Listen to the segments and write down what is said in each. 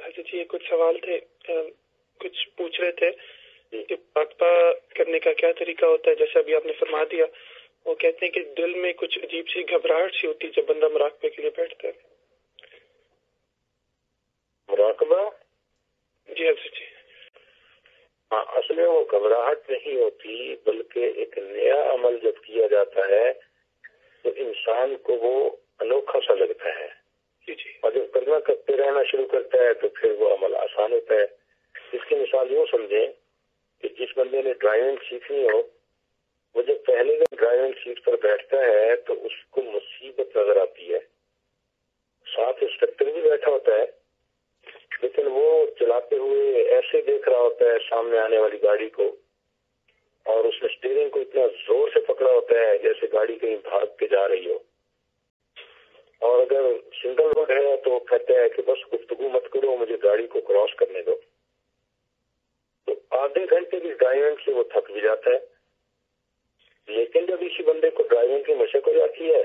حضرت یہ کچھ سوال تھے کچھ پوچھ رہے تھے کہ مراقبہ کرنے کا کیا طریقہ ہوتا ہے؟ جیسے ابھی آپ نے فرما دیا وہ کہتے ہیں کہ دل میں کچھ عجیب سی گھبراہٹ سی ہوتی ہے جب بندہ مراقبے کے لیے بیٹھتا ہے۔ مراقبہ؟ جی حضرت جی۔ اصل میں وہ گھبراہٹ نہیں ہوتی بلکہ ایک نیا عمل جب کیا جاتا ہے تو انسان کو وہ انوکھا سا لگتا ہے۔ جی جی۔ اور جب کرنا کرتے رہنا شروع کرتا ہے تو پھر وہ عمل آسان ہوتا ہے۔ اس کی مثال یوں سمجھیں کہ جس بندے نے ڈرائیونگ سیکھنی ہو وہ جب پہلے دن ڈرائیونگ سیٹ پر بیٹھتا ہے تو اس کو مصیبت نظر آتی ہے۔ ساتھ انسٹرکٹر بھی بیٹھا ہوتا ہے لیکن وہ چلاتے ہوئے ایسے دیکھ رہا ہوتا ہے سامنے آنے والی گاڑی کو اور اس نے اسٹیئرنگ کو اتنا زور سے پکڑا ہوتا ہے جیسے گاڑی کہیں بھاگ کے جا رہی ہو۔ اور اگر سنگل روڈ ہے تو وہ کہتا ہے کہ بس گفتگو مت کرو، مجھے گاڑی کو کراس کرنے دو۔ تو آدھے گھنٹے کی ڈرائیونگ سے وہ تھک بھی جاتا ہے۔ لیکن جب اسی بندے کو ڈرائیونگ کی مشق ہو جاتی ہے،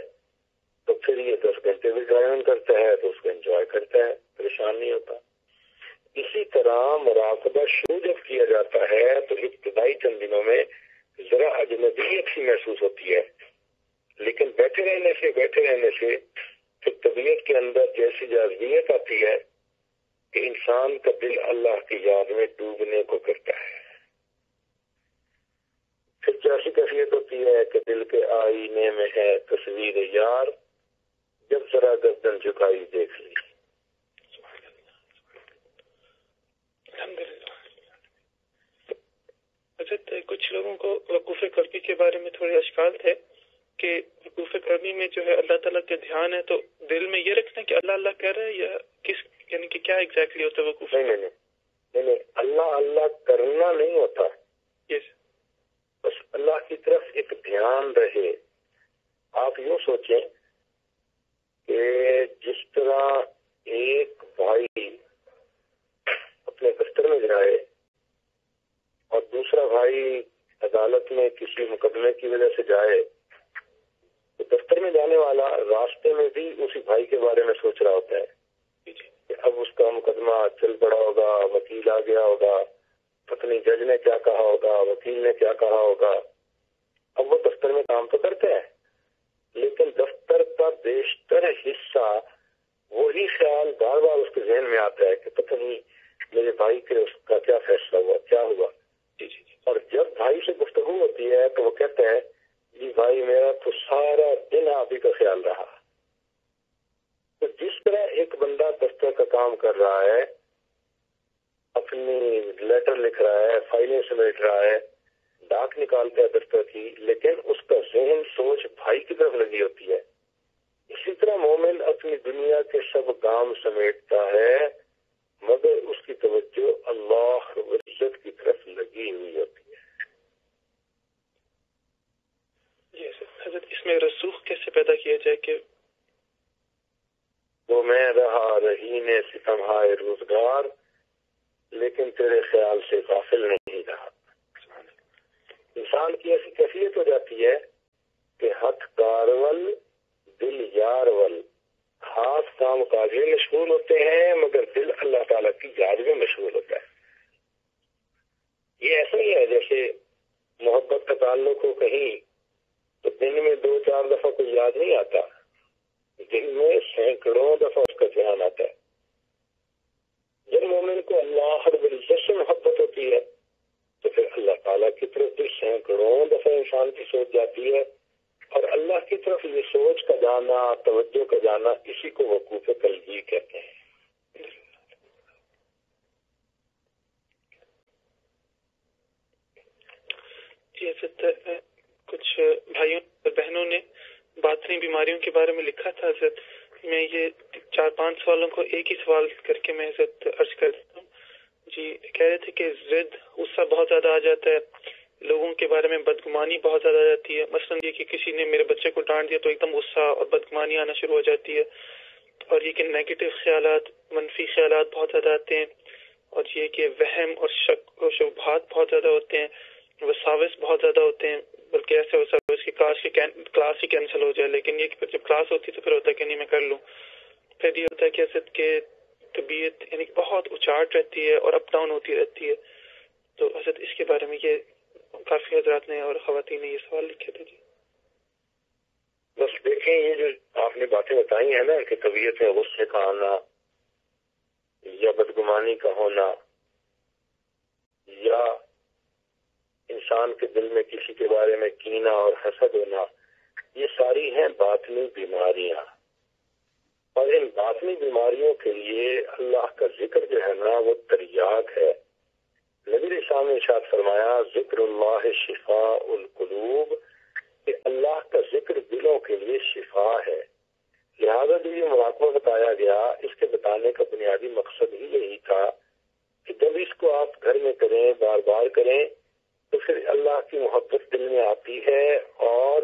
تو پھر یہ دس گھنٹے بھی ڈرائیونگ کرتا ہے، تو اس کو انجوائے کرتا ہے، پریشان نہیں ہوتا۔ اسی طرح مراقبہ شروع جب کیا جاتا ہے تو ابتدائی چند دنوں میں ذرا اجنبیت ہی محسوس ہوتی ہے۔ لیکن بیٹھے رہنے سے، بیٹھے رہنے سے پھر طبیعت کے اندر جیسی جذبیت آتی ہے کہ انسان کا دل اللہ کی یاد میں ڈوبنے کو کرتا ہے۔ پھر کیسی کیفیت ہوتی ہے کہ دل کے آئینے میں ہے تصویر یار، جب ذرا گردن جھکائی دیکھ لی۔ حضرت کچھ لوگوں کو وقوف کربی کے بارے میں تھوڑے اشکال تھے کہ وقوف کربی میں جو ہے اللہ تعالیٰ کا دھیان ہے تو دل میں یہ رکھنا کہ اللہ اللہ کہہ رہا ہے یا کس یعنی کہ کیا ایگزیکٹلی ہوتا ہے وقوف؟ نہیں نہیں نہیں نہیں اللہ اللہ کرنا نہیں ہوتا۔ یس بس اللہ کی طرف ایک دھیان رہے۔ آپ یوں سوچیں کہ جس طرح ایک بھائی اپنے دفتر میں جائے اور دوسرا بھائی عدالت میں کسی مقدمے کی وجہ سے جائے تو دفتر میں جانے والا راستے میں بھی اسی بھائی کے بارے میں سوچ رہا ہوتا ہے کہ اب اس کا مقدمہ چل پڑا ہوگا، وکیل آ گیا ہوگا، پتنی جج نے کیا کہا ہوگا، وکیل نے کیا کہا ہوگا۔ اب وہ دفتر میں کام تو کرتے ہیں، لیکن دفتر کا بیشتر حصہ وہی خیال بار بار اس کے ذہن میں آتا ہے کہ پتہ نہیں میرے بھائی کے اس کا کیا فیصلہ ہوا، کیا ہوا؟ جی،, جی جی اور جب بھائی سے گفتگو ہوتی ہے تو وہ کہتے ہیں جی بھائی، میرا تو سارا دن آپ ہی کا خیال رہا۔ تو جس طرح ایک بندہ دفتر کا کام کر رہا ہے، اپنی لیٹر لکھ رہا ہے، فائلیں سمیٹ رہا ہے، ڈاک نکالتا ہے دفتر کی، لیکن اس کا ذہن، سوچ بھائی کی طرف لگی ہوتی ہے۔ اسی طرح مومن اپنی دنیا کے سب کام سمیٹتا ہے۔ مگر اس کی توجہ اللہ العزت کی طرف لگی ہوئی ہوتی ہے۔ جی حضرت اس میں رسوخ کیسے پیدا کیا جائے کہ وہ میں رہا رہی نے ستم ہائے روزگار لیکن تیرے خیال سے غافل نہیں رہا۔ انسان کی ایسی کیفیت ہو جاتی ہے کہ ہتھ کارول دل یارول ہاتھ کام کاج میں مشغول ہوتے ہیں مگر دل اللہ تعالیٰ کی یاد میں مشغول ہوتا ہے۔ یہ ایسا ہی ہے جیسے محبت کا تعلق ہو کہیں تو دن میں دو چار دفعہ کوئی یاد نہیں آتا۔ دن میں سینکڑوں دفعہ اس کا دھیان آتا ہے۔ جب مومن کو اللہ رب العزت سے محبت ہوتی ہے تو پھر اللہ تعالیٰ کی طرف بھی سینکڑوں دفعہ انسان کی سوچ جاتی ہے اور اللہ کی طرف یہ سوچ کا جانا، توجہ کا جانا اسی کو وقوف قلبی کہتے ہیں۔ جی حضرت کچھ بھائیوں اور بہنوں نے باطنی بیماریوں کے بارے میں لکھا تھا حضرت. میں یہ چار پانچ سوالوں کو ایک ہی سوال کر کے میں حضرت عرض کر دیتا ہوں. جی کہہ رہے تھے کہ زد، غصہ بہت زیادہ آ جاتا ہے. لوگوں کے بارے میں بدگمانی بہت زیادہ آ جاتی ہے. مثلاً یہ کہ کسی نے میرے بچے کو ڈانٹ دیا تو ایک دم غصہ اور بدگمانی آنا شروع ہو جاتی ہے. اور یہ کہ نیگیٹو خیالات، منفی خیالات بہت زیادہ آتے ہیں. اور یہ کہ وہم اور شک و شبہات بہت زیادہ ہوتے ہیں. وساوس بہت زیادہ ہوتے ہیں، بلکہ ایسے وساوس کی کلاس کی کلاس ہی کینسل ہو جائے، لیکن یہ کہ جب کلاس ہوتی تو پھر ہوتا ہے کہ نہیں، میں کر لوں۔ پھر یہ ہوتا ہے کہ حضرت کے طبیعت یعنی بہت اچاٹ رہتی ہے اور اپ ڈاؤن ہوتی رہتی ہے۔ تو حضرت اس کے بارے میں یہ کافی حضرات نے اور خواتین نے یہ سوال لکھے تھے جی۔ بس دیکھیں، یہ جو آپ نے باتیں بتائی ہیں نا کہ طبیعت ہے غصے کا آنا یا بدگمانی کا ہونا یا انسان کے دل میں کسی کے بارے میں کینا اور حسد ہونا، یہ ساری ہیں باطنی بیماریاں۔ اور ان باطنی بیماریوں کے لیے اللہ کا ذکر جو ہے نا، وہ تریاق ہے۔ نبی شام نے شاد فرمایا، ذکر اللہ شفا القلوب، کہ اللہ کا ذکر دلوں کے لیے شفا ہے۔ لہذا جو یہ مراقبہ بتایا گیا، اس کے بتانے کا بنیادی مقصد ہی یہی تھا کہ جب اس کو آپ گھر میں کریں، بار بار کریں تو پھر اللہ کی محبت دل میں آتی ہے اور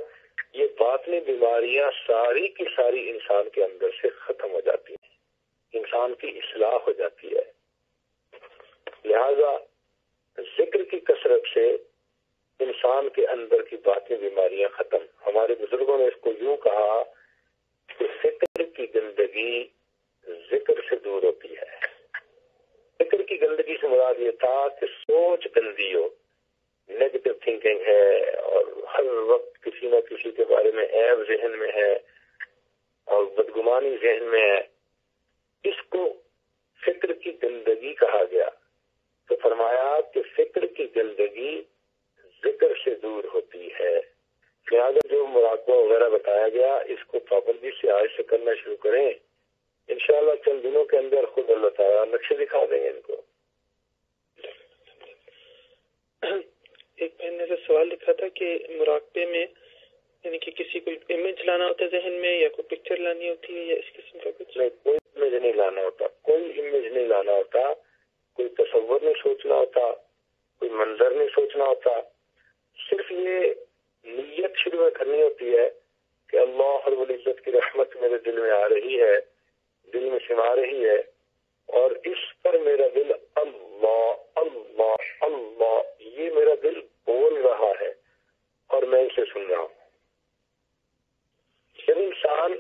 یہ باطنی بیماریاں ساری کی ساری انسان کے اندر سے ختم ہو جاتی ہیں۔ انسان کی اصلاح ہو جاتی ہے۔ لہذا ذکر کی کثرت سے انسان کے اندر کی باطنی بیماریاں ختم۔ ہمارے بزرگوں نے اس کو یوں کہا کہ فکر کی گندگی ذکر سے دور ہوتی ہے۔ فکر کی گندگی سے مراد یہ تھا کہ سوچ گندی ہو۔ نیگیٹو تھنکنگ ہے اور ہر وقت کسی نہ کسی کے بارے میں ایب ذہن میں ہے اور بدگمانی ذہن میں ہے۔ اس کو فکر کی گندگی کہا گیا۔ تو فرمایا کہ فکر کی گندگی ذکر سے دور ہوتی ہے۔ لہٰذا جو مراقبہ وغیرہ بتایا گیا، اس کو پابندی سے آج سے کرنا شروع کریں۔ انشاءاللہ چند دنوں کے اندر خود اللہ تعالیٰ نقشے دکھا دیں گے ان کو۔ ایک بہن نے سوال لکھا تھا کہ مراقبے میں یعنی کہ کسی کو امیج لانا ہوتا ہے ذہن میں یا کوئی پکچر لانی ہوتی ہے یا اس قسم کا کچھ؟ نہیں، کوئی امیج نہیں لانا ہوتا۔ کوئی امیج نہیں لانا ہوتا۔ کوئی تصور نہیں سوچنا ہوتا۔ کوئی منظر نہیں سوچنا ہوتا۔ صرف یہ نیت شروع میں کرنی ہوتی ہے کہ اللہ ہر العزت کی رحمت میرے دل میں آ رہی ہے، دل میں سما رہی ہے اور اس پر میرا دل اللہ اللہ اللہ، یہ میرا دل بول رہا ہے اور میں اسے سن رہا ہوں۔ جب انسان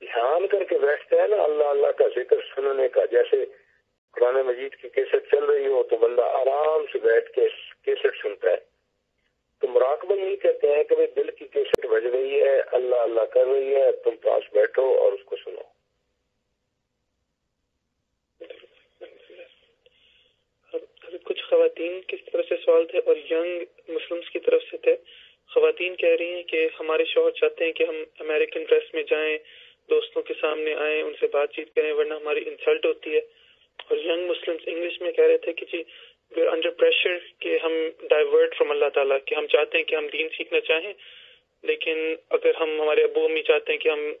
دھیان کر کے بیٹھتا ہے نا، اللہ اللہ کا ذکر سننے کا، جیسے قرآن مجید کی کیسٹ چل رہی ہو تو بندہ آرام سے بیٹھ کے کیسٹ سنتا ہے۔ تو مراقبہ یہی کہتے ہیں کہ دل کی کیسٹ بج رہی ہے، اللہ اللہ کر رہی ہے، تم پاس بیٹھو اور اس کو سنو۔ کچھ خواتین کس طرح سے سوال تھے اور ینگ مسلمس کی طرف سے تھے۔ خواتین کہہ رہی ہیں کہ ہمارے شوہر چاہتے ہیں کہ ہم امریکن ڈریس میں جائیں، دوستوں کے سامنے آئیں، ان سے بات چیت کریں، ورنہ ہماری انسلٹ ہوتی ہے۔ اور ینگ مسلم انگلش میں کہہ رہے تھے کہ جی وی آر انڈر پریشر کہ ہم ڈائیورٹ فرام اللہ تعالیٰ، کہ ہم چاہتے ہیں کہ ہم دین سیکھنا چاہیں۔ لیکن اگر ہم، ہمارے ابو امی چاہتے ہیں کہ ہم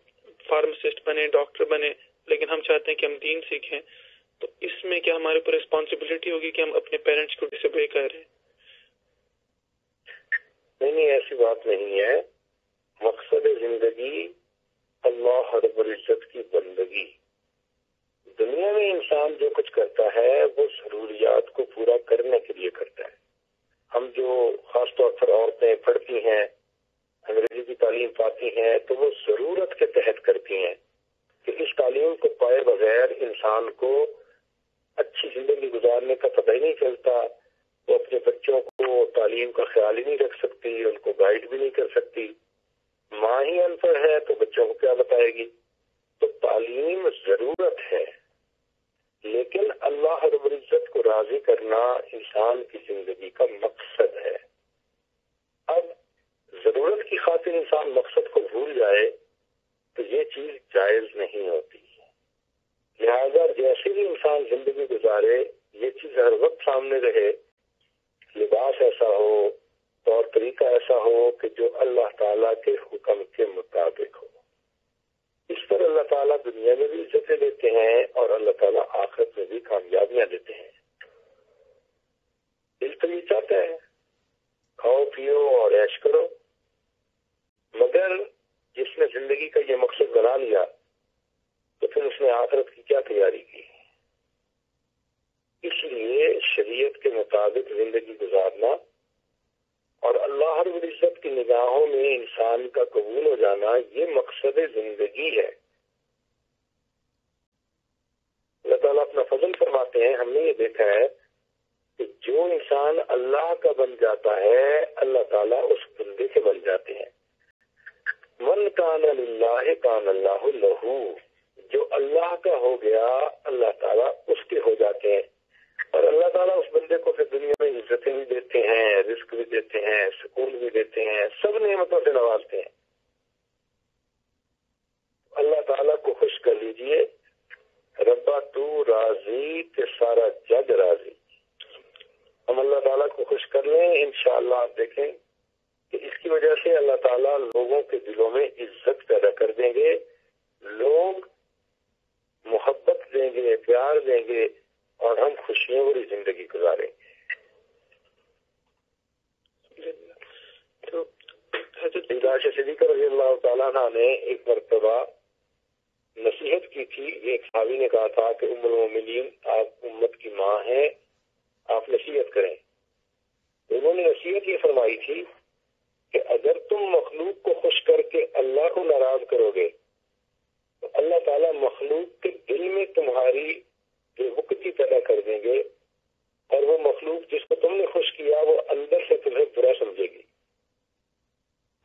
فارماسسٹ بنے ڈاکٹر بنے لیکن ہم چاہتے ہیں کہ ہم دین سیکھیں۔ تو اس میں کیا ہمارے اوپر ریسپانسبلٹی ہوگی کہ ہم اپنے پیرنٹس کو ڈس اوبے کر رہے ہیں؟ نہیں نہیں، ایسی بات نہیں ہے۔ مقصد زندگی اللہ رب العزت کی بندگی۔ دنیا میں انسان جو کچھ کرتا ہے، وہ ضروریات کو پورا کرنے کے لیے کرتا ہے۔ ہم جو خاص طور پر عورتیں پڑھتی ہیں، انگریزی کی تعلیم پاتی ہیں، تو وہ ضرورت کے تحت کرتی ہیں۔ کہ اس تعلیم کو پائے بغیر انسان کو اچھی زندگی گزارنے کا پتہ ہی نہیں چلتا۔ وہ اپنے بچوں کو تعلیم کا خیال ہی نہیں رکھ سکتی، ان کو گائیڈ بھی نہیں کر سکتی۔ ماں ہی ان پڑھ ہے تو بچوں کو کیا بتائے گی؟ تو تعلیم ضرورت ہے۔ لیکن اللہ رب العزت کو راضی کرنا انسان کی زندگی کا مقصد ہے۔ اب ضرورت کی خاطر انسان مقصد کو بھول جائے تو یہ چیز جائز نہیں ہوتی۔ لہذا جیسے بھی انسان زندگی گزارے، یہ چیز ہر وقت سامنے رہے، لباس ایسا ہو، طور طریقہ ایسا ہو کہ جو اللہ تعالیٰ کے حکم کے مطابق ہو۔ اس پر اللہ تعالیٰ دنیا میں بھی عزتیں دیتے ہیں اور اللہ تعالیٰ آخرت میں بھی کامیابیاں دیتے ہیں۔ دل تو یہ چاہتا ہے کھاؤ، پیو اور ایش کرو۔ مگر جس نے زندگی کا یہ مقصد بنا لیا تو پھر اس نے آخرت کی کیا تیاری کی؟ اس لیے شریعت کے مطابق زندگی گزارنا اور اللہ رب العزت کی نگاہوں میں انسان کا قبول ہو جانا یہ مقصد زندگی ہے۔ اللہ تعالیٰ اپنا فضل فرماتے ہیں، ہم نے یہ دیکھا ہے کہ جو انسان اللہ کا بن جاتا ہے، اللہ تعالیٰ اس بندے سے بن جاتے ہیں۔ من کان اللہ کان اللہ لہو۔ جو اللہ کا ہو گیا، اللہ تعالیٰ اس کے ہو جاتے ہیں۔ اور اللہ تعالیٰ اس بندے کو پھر دنیا میں عزتیں بھی دیتے ہیں، رزق بھی دیتے ہیں، سکون بھی دیتے ہیں، سب نعمتوں سے نوازتے ہیں۔ اللہ تعالیٰ کو خوش کر لیجیے۔ ربا تو راضی کے سارا جگ راضی۔ ہم اللہ تعالیٰ کو خوش کر لیں، انشاءاللہ آپ دیکھیں کہ اس کی وجہ سے اللہ تعالیٰ لوگوں کے دلوں میں عزت پیدا کر دیں گے۔ لوگ محبت دیں گے پیار دیں گے اور ہم خوشیوں والی زندگی گزاریں تو حضرت صدیقہ رضی اللہ تعالیٰ نے ایک مرتبہ نصیحت کی تھی۔ ایک صحابی نے کہا تھا کہ ام المومنین آپ امت کی ماں ہیں آپ نصیحت کریں۔ انہوں نے نصیحت یہ فرمائی تھی کہ اگر تم مخلوق کو خوش کر کے اللہ کو ناراض کرو گے تو اللہ تعالیٰ مخلوق کے دل میں تمہاری وقتی پیدا کر دیں گے، اور وہ مخلوق جس کو تم نے خوش کیا، وہ اندر سے تمہیں برا سمجھے گی۔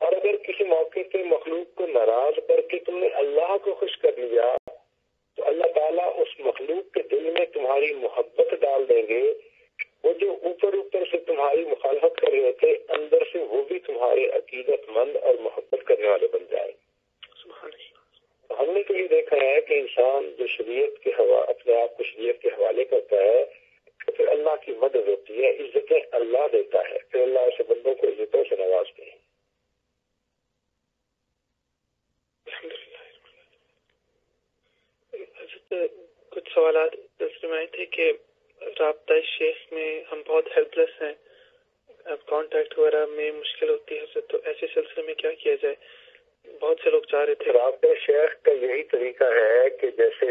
اور اگر کسی موقع پہ مخلوق کو ناراض کر کے تم نے اللہ کو خوش کر لیا، تو اللہ تعالیٰ اس مخلوق کے دل میں تمہاری محبت ڈال دیں گے۔ وہ جو اوپر اوپر سے تمہاری مخالفت کر رہے تھے، اندر سے وہ بھی تمہارے عقیدت مند اور محبت کرنے والے بن جائیں گے۔ ہم نے تو یہ دیکھا ہے کہ انسان جو شریعت کے اپنے آپ کو شریعت کے حوالے کرتا ہے، تو پھر اللہ کی مدد ہوتی ہے، عزتیں اللہ دیتا ہے، پھر اللہ ایسے بندوں کو عزتوں سے نوازتے ہیں۔ کچھ سوالات میں آئے تھے کہ رابطہ شیخ میں ہم بہت ہیلپ لیس ہیں، اب کانٹیکٹ وغیرہ میں مشکل ہوتی ہے تو ایسے سلسلے میں کیا کیا جائے؟ بہت سے لوگ چاہ رہے تھے رابطہ شیخ کا یہی طریقہ ہے کہ جیسے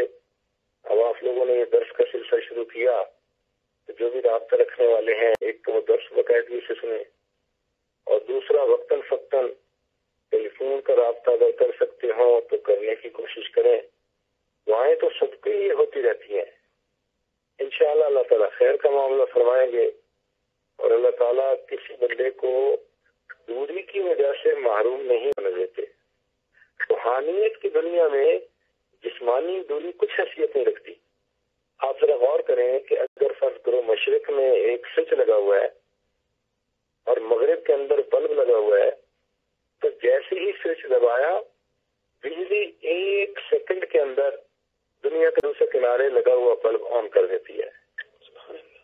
اب آپ لوگوں نے یہ درس کا سلسلہ شروع کیا، تو جو بھی رابطہ رکھنے والے ہیں، ایک تو وہ درس باقاعدگی سے سنیں۔ اور دوسرا، وقتاً فقتاً ٹیلی فون کا رابطہ اگر کر سکتے ہوں تو کرنے کی کوشش کریں۔ دعائیں تو سب کے لیے ہوتی رہتی ہیں۔ انشاءاللہ اللہ تعالیٰ خیر کا معاملہ فرمائیں گے۔ اور اللہ تعالیٰ کسی بندے کو دوری کی وجہ سے محروم نہیں ہونے دیتے۔ روحانیت کی دنیا میں جسمانی دوری کچھ حیثیت نہیں رکھتی۔ آپ ذرا غور کریں کہ اگر فرض کرو مشرق میں ایک سوئچ لگا ہوا ہے اور مغرب کے اندر بلب لگا ہوا ہے، تو جیسے ہی سوئچ دبایا، بجلی ایک سیکنڈ کے اندر دنیا کے دوسرے کنارے لگا ہوا بلب آن کر دیتی ہے۔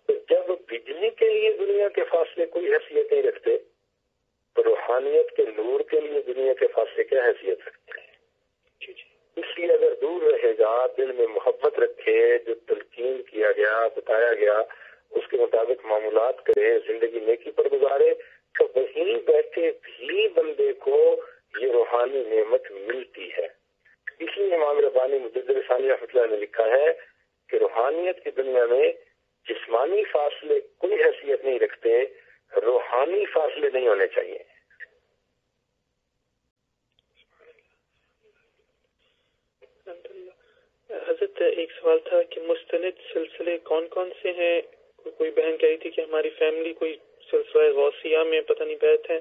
تو جب بجلی کے لیے دنیا کے فاصلے کوئی حیثیت نہیں رکھتے تو روحانیت کے نور کے لیے دنیا کے فاصلے کیا حیثیت رکھتے ہیں جی، جی۔ اس لیے اگر دور رہے گا دل میں محبت رکھے جو تلقین کیا گیا بتایا گیا اس کے مطابق معمولات کرے زندگی نیکی پر گزارے تو وہیں بیٹھے بھی بندے کو یہ روحانی نعمت ملتی ہے اس لیے امام ربانی ثانی رحمۃ اللہ نے لکھا ہے کہ روحانیت کی دنیا میں جسمانی فاصلے کوئی حیثیت نہیں رکھتے روحانی فاصلے نہیں ہونے چاہیے۔ حضرت ایک سوال تھا کہ مستند سلسلے کون کون سے ہیں؟ کوئی بہن کہی تھی کہ ہماری فیملی کوئی سلسلہ غوثیہ میں پتہ نہیں بیٹھ ہے۔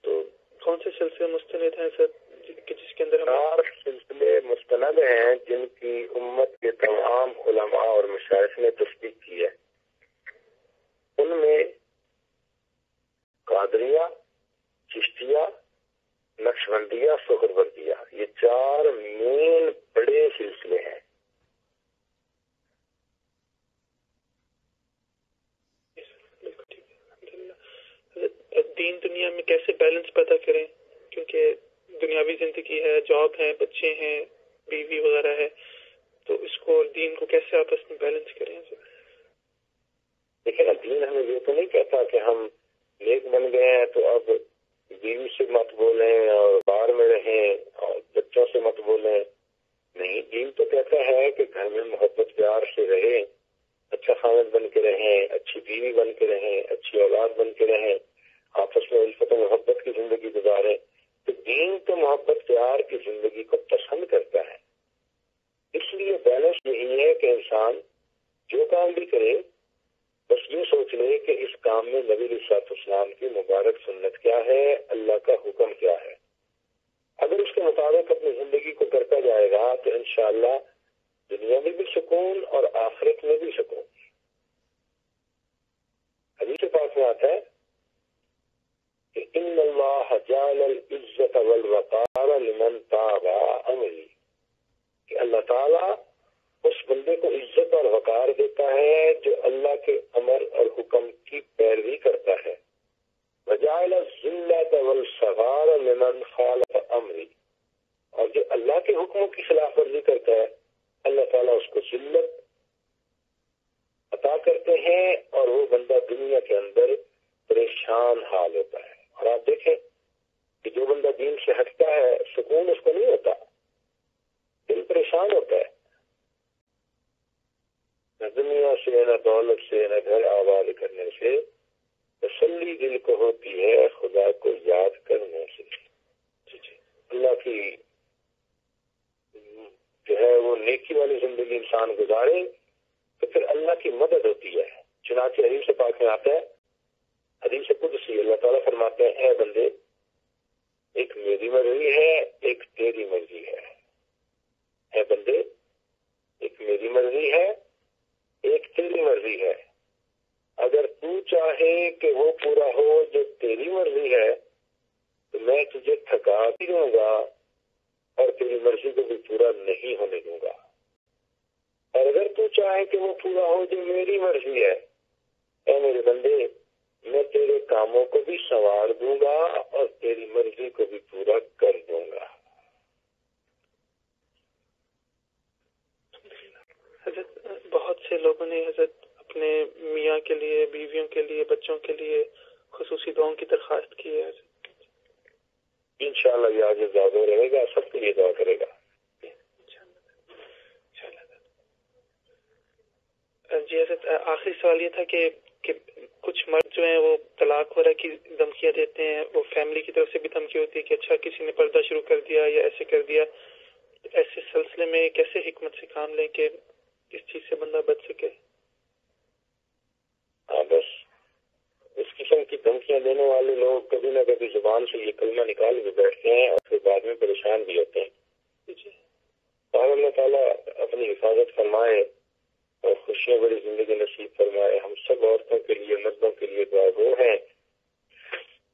تو کون سے سلسلے مستند ہیں سر؟ جس کے اندر چار سلسلے مستند ہیں جن کی امت کے تمام علماء اور مشاعر نے تصدیق کی ہے۔ ان میں قادریہ چشتیہ نقش بندیا سہر بندیا یہ چار مین بڑے سلسلے ہیں۔ دین دنیا میں کیسے بیلنس پیدا کریں؟ کیونکہ دنیاوی زندگی ہے جاب ہے بچے ہیں بیوی وغیرہ ہے تو اس کو اور دین کو کیسے آپس میں بیلنس کریں؟ دیکھیں نا دین ہمیں یہ تو نہیں کہتا کہ ہم نیک بن گئے ہیں تو اب بیوی سے مت بولیں اور باہر میں رہیں اور بچوں سے مت بولیں۔ نہیں دین تو کہتا ہے کہ گھر میں محبت پیار سے رہیں اچھا خامد بن کے رہیں، اچھی بیوی بن کے رہیں، اچھی اولاد بن کے رہیں، آپس میں الفت و محبت کی زندگی گزاریں۔ تو دین تو محبت پیار کی زندگی کو پسند کرتا ہے۔ اس لیے بیلنس یہی ہے کہ انسان جو کام بھی کرے بس یہ سوچ لے کہ اس کام میں نبی رسات اسلام کی مبارک سنت کیا ہے، اللہ کا حکم کیا ہے؟ اگر اس کے مطابق اپنی زندگی کو کرتا جائے گا تو انشاءاللہ دنیا میں بھی سکون اور آخرت میں بھی سکون۔ حدیث پاس میں آتا ہے کہ ان اللہ جعل العزت والوقار لمن تابع امری کہ اللہ تعالی اس بندے کو عزت اور وقار دیتا ہے جو اللہ کے امر اور حکم کی پیروی کرتا ہے۔ وجائل لمن خالف امری۔ اور جو اللہ کے حکموں کی خلاف ورزی کرتا ہے، اللہ تعالیٰ اس کو ذلت عطا کرتے ہیں اور وہ بندہ دنیا کے اندر پریشان حال ہوتا ہے۔ اور آپ دیکھیں کہ جو بندہ دین سے ہٹتا ہے، سکون اس کو نہیں ہوتا دل پریشان ہوتا ہے نہ دنیا سے نہ دولت سے نہ گھر آباد کرنے سے تسلی دل کو ہوتی ہے خدا کو یاد کرنے سے جی، جی۔ اللہ کی جو ہے وہ نیکی والی زندگی انسان گزارے تو پھر اللہ کی مدد ہوتی ہے۔ چنانچہ حدیث سے پاک میں آتا ہے۔ حدیث سے خود اللہ تعالیٰ فرماتے ہیں، اے بندے، ایک میری مرضی ہے، ایک تیری مرضی ہے۔ اے بندے، ایک میری مرضی ہے، ایک تیری مرضی ہے۔ اگر تو چاہے کہ وہ پورا ہو جو تیری مرضی ہے، تو میں تجھے تھکا بھی دوں گا اور تیری مرضی کو بھی پورا نہیں ہونے دوں گا۔ اور اگر تو چاہے کہ وہ پورا ہو جو میری مرضی ہے۔ اے میرے بندے میں تیرے کاموں کو بھی سنوار دوں گا اور تیری مرضی کو بھی پورا کر دوں گا۔ بہت سے لوگوں نے حضرت اپنے میاں کے لیے بیویوں کے لیے بچوں کے لیے خصوصی دعاؤں کی درخواست کی ہے۔ ان شاء اللہ یہ آگے زیادہ رہے گا سب کے لیے دعا کرے گا۔ جی حضرت آخری سوال یہ تھا کہ کہ کچھ مرد جو ہیں وہ طلاق وغیرہ کی دھمکیاں دیتے ہیں وہ فیملی کی طرف سے بھی دھمکی ہوتی ہے کہ اچھا کسی نے پردہ شروع کر دیا یا ایسے کر دیا۔ ایسے سلسلے میں کیسے حکمت سے کام لیں کہ کس چیز سے بندہ بچ سکے؟ ہاں بس اس قسم کی دھمکیاں دینے والے لوگ کبھی نہ کبھی زبان سے یہ کلمہ نکال کے بیٹھتے ہیں اور پھر بعد میں پریشان بھی ہوتے ہیں۔ جی اللہ تعالیٰ اپنی حفاظت فرمائے۔ اور خوشیاں بڑی زندگی نصیب فرمائے۔ ہم سب عورتوں کے لیے مردوں کے لیے دعا وہ ہیں۔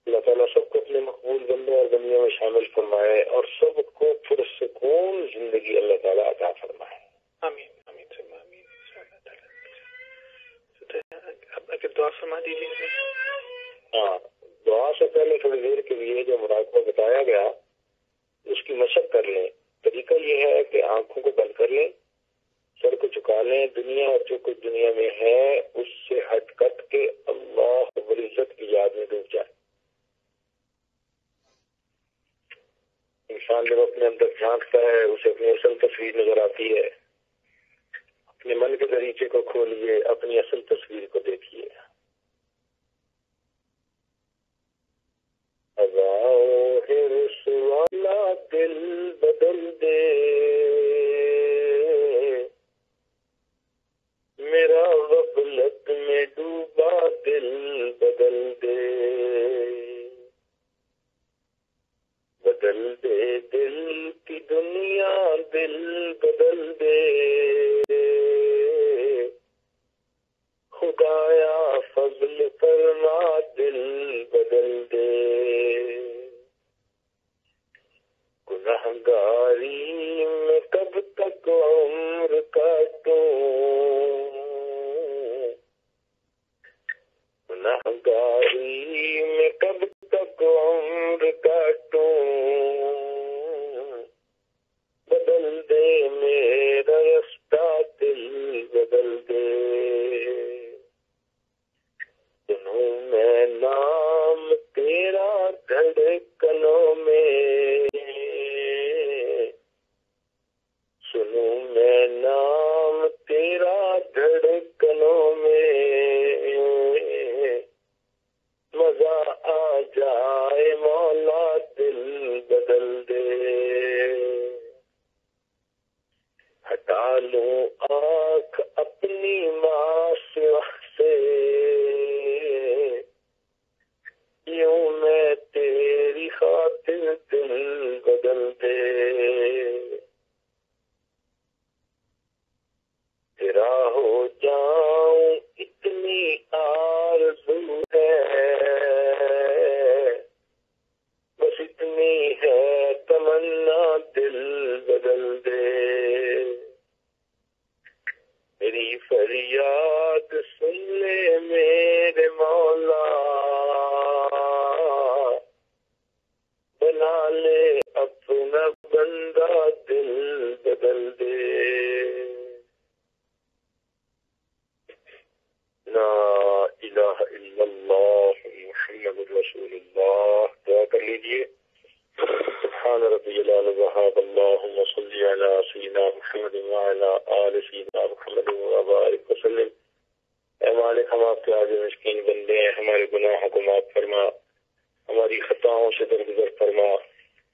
اللہ تعالیٰ سب کو اپنے مقبول بندوں اور بندیوں میں شامل فرمائے اور سب کو پرسکون زندگی اللہ تعالیٰ عطا فرمائے۔ آمین اگر دعا فرما دیجیے ہاں دعا سے پہلے تھوڑی دیر کے لیے جو مراقبہ بتایا گیا اس کی مشق کر لیں۔ طریقہ یہ ہے کہ آنکھوں کو سر دنیا اور جو کچھ دنیا میں ہے اس سے ہٹ کٹ کے اللہ عزت کی یاد میں ڈوب جائے۔ انسان جب اپنے اندر جھانکتا ہے، اسے اپنی اصل تصویر نظر آتی ہے۔ اپنے من کے دریچے کو کھولئے اپنی اصل تصویر کو دیکھیے۔ دل بدل دے۔ میرا غفلت میں ڈوبا دل بدل دے۔ بدل دے دل کی دنیا دل بدل دے۔ فریاد سن لے میرے مولا۔ بنا لے اپنا بندہ دل بدل دے۔ لا الہ الا اللہ محمد رسول اللہ۔ دعا کر لیجیے عبد الوهاب اللهم صل على سيدنا محمد وعلى آل سيدنا محمد وبارك وسلم۔ اے مالک، ہم آپ کے آگے مشکین بندے ہیں، ہمارے گناہوں کو معاف فرما، ہماری خطاؤں سے درگزر فرما،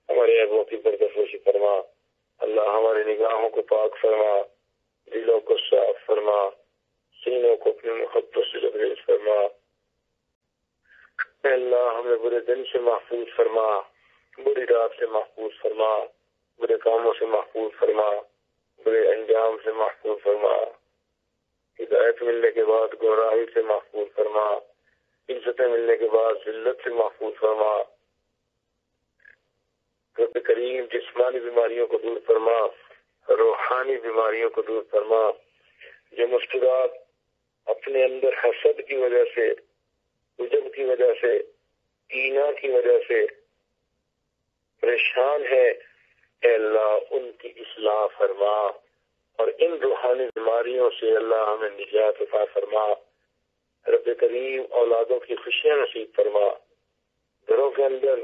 ہمارے عیبوں کی بردفوشی فرما۔ اللہ ہماری نگاہوں کو پاک فرما، دلوں کو صاف فرما، سینوں کو اپنے محبت سے لبریز فرما۔ اے اللہ، ہمیں برے دن سے محفوظ فرما۔ بری رات سے محفوظ فرما، برے کاموں سے محفوظ فرما، برے انجام سے محفوظ فرما۔ ہدایت ملنے کے بعد گمراہی سے محفوظ فرما۔ عزتیں ملنے کے بعد ذلت سے محفوظ فرما۔ رب کریم جسمانی بیماریوں کو دور فرما، روحانی بیماریوں کو دور فرما۔ جو مشکلات اپنے اندر حسد کی وجہ سے، عجب کی وجہ سے کینا کی وجہ سے پریشان ہے، اے اللہ، ان کی اصلاح فرما اور ان روحانی بیماریوں سے اللہ ہمیں نجات عطا فرما۔ رب کریم اولادوں کی خوشیاں نصیب فرما۔ گھروں کے اندر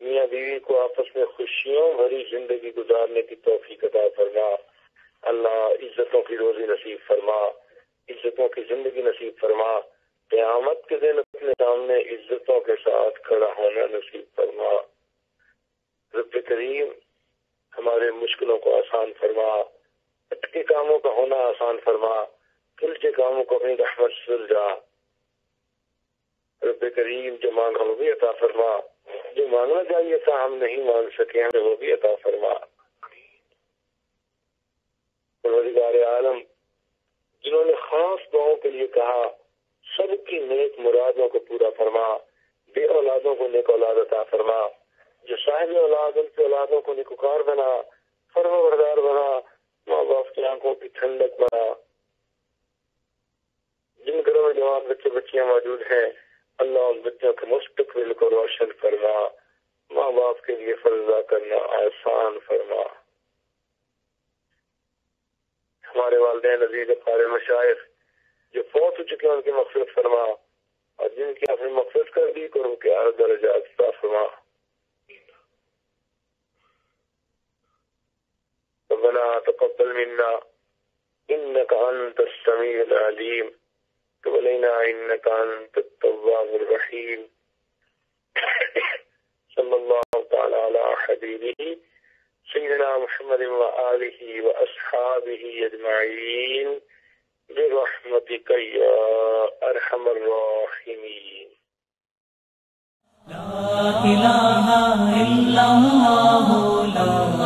میاں بیوی کو آپس میں خوشیوں بھری زندگی گزارنے کی توفیق عطا فرما۔ اللہ عزتوں کی روزی نصیب فرما، عزتوں کی زندگی نصیب فرما۔ قیامت کے دن اپنے سامنے عزتوں کے ساتھ کھڑا ہونا نصیب فرما۔ رب کریم ہمارے مشکلوں کو آسان فرما، اٹکے کاموں کا ہونا آسان فرما کے کاموں کو اپنی رحمت سلجھا رب کریم جو مانگا وہ بھی عطا فرما، جو مانگنا چاہیے تھا ہم نہیں مانگ سکے، ہمیں وہ بھی عطا فرما۔ روزگار عالم، جنہوں نے خاص دعاؤں کے لیے کہا، سب کی نیک مرادوں کو پورا فرما، بے اولادوں کو نیک اولاد عطا فرما۔ جو صاحب اولاد، ان کی اولادوں کو نکوکار بنا فرم بردار بنا ماں باپ کی آنکھوں کی ٹھنڈک بنا۔ جن گھروں میں جوان بچے بچیاں موجود ہیں، اللہ ان بچوں کے مستقبل کو روشن فرما ماں باپ کے لیے فرضہ کرنا آسان فرما۔ ہمارے والدین عزیز قار مشاعر، جو فوت ہو چکے ہیں، ان کی مقصد فرما۔ اور جن کی اپنی مقصد کر دی تو ان کے درجات فرما۔ ربنا تقبل منا، إنك أنت السميع العليم. تولينا إنك أنت التواب الرحيم. صلى الله تعالى على حبيبه، سيدنا محمد وآله وأصحابه أجمعين. برحمتك يا أرحم الراحمين. لا إله إلا الله، لا